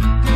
Bye.